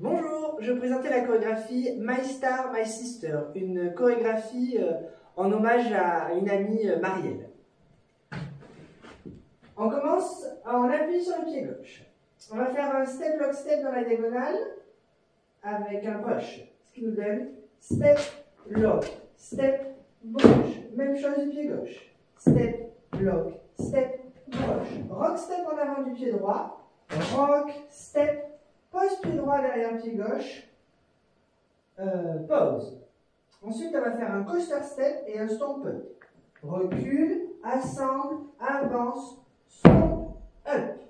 Bonjour, je présenter la chorégraphie My Star, My Sister, une chorégraphie euh, en hommage à une amie euh, Marielle. On commence en appui sur le pied gauche. On va faire un step lock step dans la diagonale avec un brush, ce qui nous donne step lock step brush. Même chose du pied gauche. Step lock step brush. Rock step en avant du pied droit. Rock step Pose pied droit derrière pied gauche. Euh, pause. Ensuite, on va faire un coaster step et un stomp up. Recule, assemble, avance, stomp up.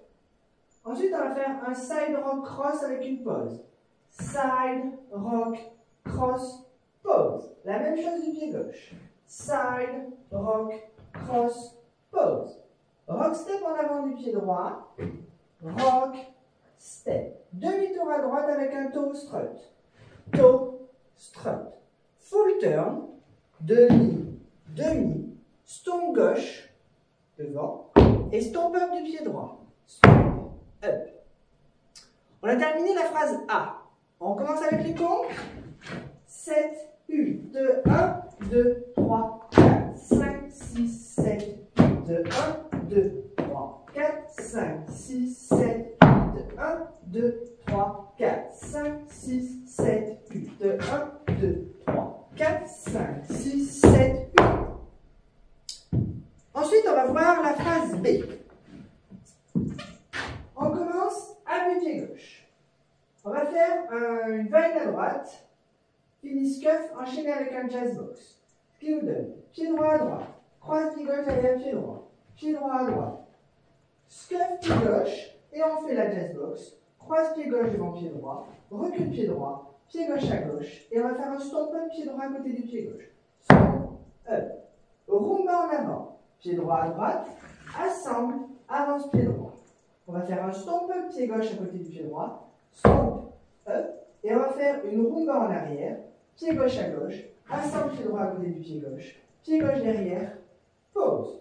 Ensuite, on va faire un side rock cross avec une pause. Side rock cross pause. La même chose du pied gauche. Side rock cross pause. Rock step en avant du pied droit. Rock step. Demi-tour à droite avec un toe strut. Toe strut. Full turn. Demi, demi. Stomp gauche. Devant. Et stomp up du pied droit. Stomp up. On a terminé la phrase A. On commence avec les comptes. 7, 8, 2, 1, 2, 2, 3, 4, 5, 6, 7, 8. 1, 2, 3, 4, 5, 6, 7, 8. Ensuite, on va voir la phrase B. On commence à pied gauche. On va faire une vague à droite, fini scuff enchaîné avec un jazz box. Ce qui nous donne pied droit à droite, croise gauche à pied droit, pied droit à droite, scuff pied gauche, et on fait la jazz box. Croise pied gauche devant pied droit, recule pied droit, pied gauche à gauche, et on va faire un stomp up pied droit à côté du pied gauche. Stomp up. Rumba en avant, pied droit à droite, assemble, avance pied droit. On va faire un stomp up pied gauche à côté du pied droit, stomp up, et on va faire une rumba en arrière, pied gauche à gauche, assemble pied droit à côté du pied gauche, pied gauche derrière, pause.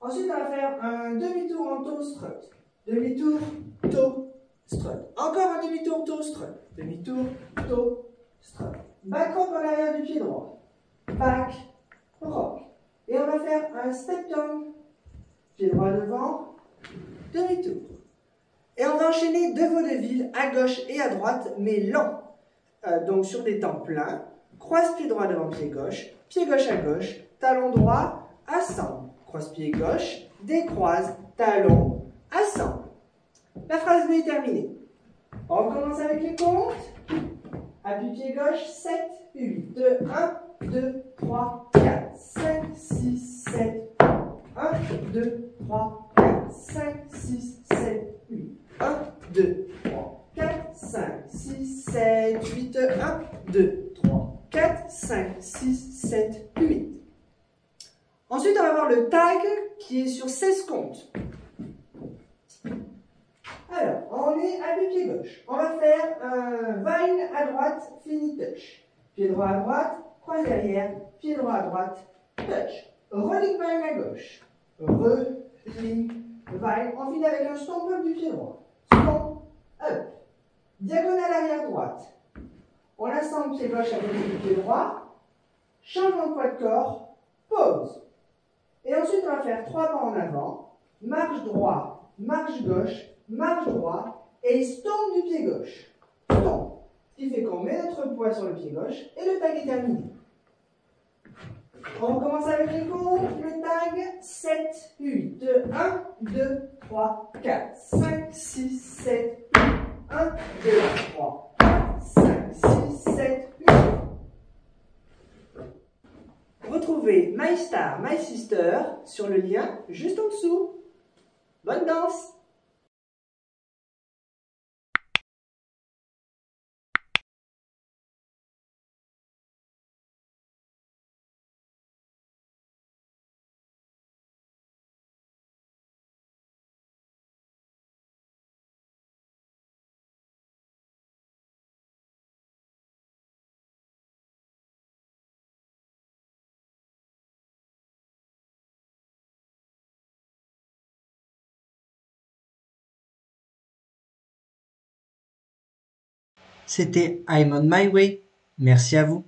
Ensuite, on va faire un demi-tour en toe strut. Demi-tour, toe, strut. Encore un demi-tour, toe, strut. Demi-tour, toe, strut. Back rock en arrière du pied droit. Back, rock. Et on va faire un step down. Pied droit devant, demi-tour. Et on va enchaîner deux vaudevilles à gauche et à droite, mais lent. Euh, donc sur des temps pleins. Croise pied droit devant pied gauche, pied gauche à gauche, talon droit, assemble croise-pied gauche, décroise, talon. La phrase B est terminée. On recommence avec les comptes. Appui pied gauche, 7, 8, 2, 1, 2, 3, 4, 5, 6, 7, 1, 2, 3, 4, 5, 6, 7, 8, 1, 2, 3, 4, 5, 6, 7, 8, 1, 2, 3, 4, 5, 6, 7, 8. Ensuite, on va voir le tag qui est sur 16 comptes. À pied gauche. On va faire un vine à droite, fini touch. Pied droit à droite, croise derrière, pied droit à droite, touch. Rolling vine à gauche. Rolling vine. On finit avec un stomp up du pied droit. Stomp up. Diagonale arrière droite. On assemble pied gauche à côté du pied droit. Changement de poids de corps. Pause. Et ensuite, on va faire trois pas en avant, marche droit, marche gauche, marche droit, et stomp du pied gauche. Stomp. Ce qui fait qu'on met notre poids sur le pied gauche, et le tag est terminé. On commence avec les comptes. Le tag 7, 8, 2, 1, 2, 3, 4, 5, 6, 7, 8. 1, 2, 3, 4, 5, 6, 7, 8. Retrouvez My Star, My Sister sur le lien juste en dessous. Bonne danse C'était I'm on my way. Merci à vous.